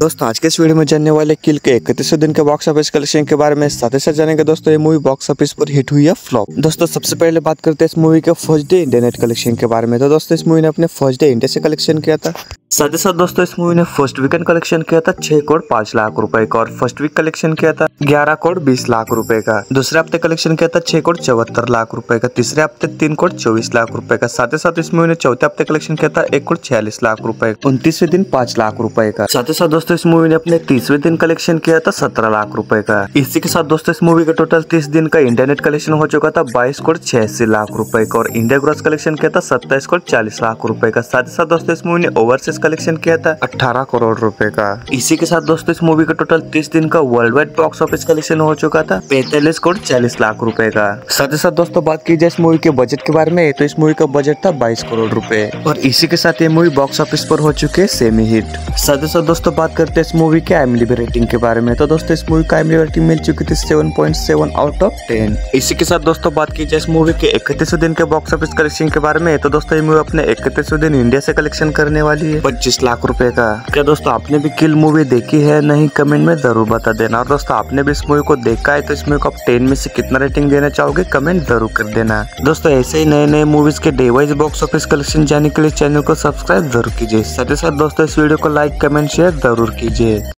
दोस्तों, आज के इस वीडियो में जानने वाले किल के इकतीसवें दिन के बॉक्स ऑफ़िस कलेक्शन के बारे में साथ ही साथ जानेंगे दोस्तों, ये मूवी बॉक्स ऑफ़िस पर हिट हुई है फ्लॉप दोस्तों, सबसे पहले बात करते हैं इस मूवी के first day India net collection के बारे में। तो दोस्तों, इस मूवी ने अपने फ़र्स्ट डे इंडिया से कलेक्शन किया था। साथ ही साथ दोस्तों, इस मूवी ने फ़र्स्ट वीकेंड कलेक्शन किया था, छह करोड़ पाँच लाख रुपए का, और फ़र्स्ट वीक कलेक्शन किया था, ग्यारह करोड़ बीस लाख रुपए का। दूसरे हफ़्ते कलेक्शन किया था, छह करोड़ चौहत्तर लाख रुपए का। तीसरे हफ़्ते तीन करोड़ चौबीस लाख रुपए का। साथ ही साथ इस मूवी ने चौथे हफ़्ते कलेक्शन किया था, एक करोड़ छियालीस लाख रुपए उनतीसवें दिन पाँच लाख रुपए का। साथ ही साथ दोस्तों, इस मूवी ने अपने तीसवें दिन कलेक्शन किया था, सत्रह लाख रुपए का। इसी के साथ दोस्तों, इस मूवी का टोटल तीस दिन का इंटरनेट कलेक्शन हो चुका था, बाईस करोड़ छियासी लाख रुपए का, और इंडिया ग्रोस कलेक्शन किया था, सत्ताईस करोड़ चालीस लाख रुपए का। साथ ही साथ दोस्तों, इस मूवी ने ओवरसीज कलेक्शन किया था। अठारह करोड़ रुपए का। इसी के साथ दोस्तों, इस मूवी का टोटल तीस दिन का worldwide box office collection हो चुका था। पैंतालीस करोड़ चालीस लाख रूपए का। साथ ही साथ दोस्तों, बात की जाए इस मूवी के बजट के बारे में तो इस मूवी का बजट था बाईस करोड़ रूपए। और इसी के साथ ये मूवी बॉक्स ऑफ़िस पर हो चुके सेमी हिट साथ ही साथ दोस्तों, बात करते हैं इस मूवी के एमलीबी रेटिंग के बारे में। तो दोस्तों, इस मूवी का एमलीबी रेटिंग मिल चुकी थी seven point seven out of ten इसी के साथ दोस्तों, बात की जाए इस मूवी के इकतीस दिन के बॉक्स ऑफ़िस कलेक्शन के बारे में तो दोस्तों, ये मूवी अपने इकतीस दिन इंडिया से कलेक्शन करने वाली है। पच्चीस लाख रुपए का। क्या दोस्तों आपने भी किल मूवी देखी है? नहीं, कमेंट में ज़रूर बता देना। और दोस्तों आपने भी इस मूवी को देखा है तो इस मूवी को आप टेन में से कितना रेटिंग देना चाहोगे, कमेंट ज़रूर कर देना। दोस्तों ऐसे ही नए नए मूवीज़ के day wise box office collection जाने के लिए चैनल को सब्सक्राइब ज़रूर कीजिए। साथ ही साथ दोस्तों इस वीडियो को लाइक, कमेंट, शेयर ज़रूर कीजिए।